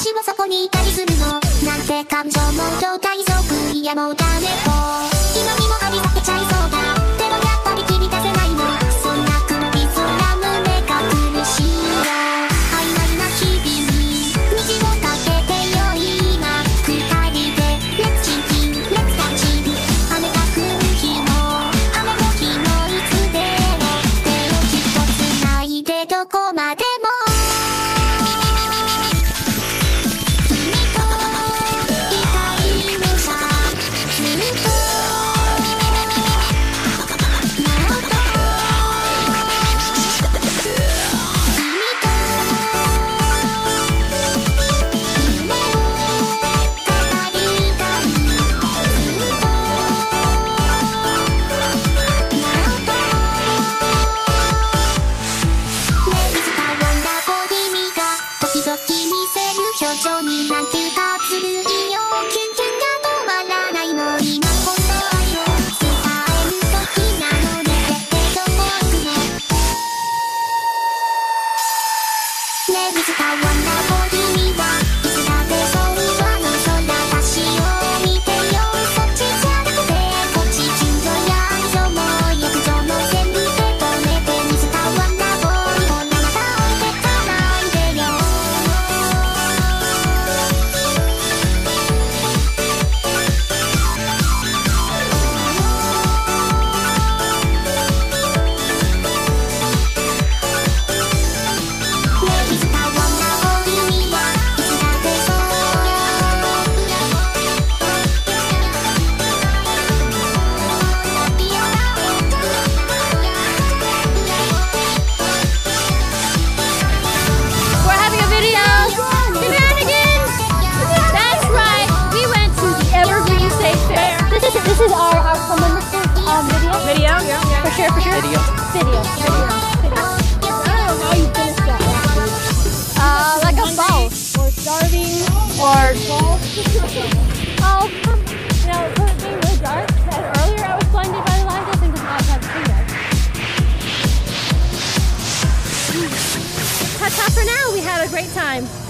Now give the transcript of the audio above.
私もそこにいたりするの。なんて感情も状態族いやもうダメと今にもありがけちゃいそうだ。でもやっぱり切り出せないのそんな黒い空胸が苦しいよ曖昧な日々に虹をかけてよ今二人で Let's ching ching Let's d a n c i n 雨が降る日も雨の日もいつでも手をきっと繋いでどこまでね水た great time.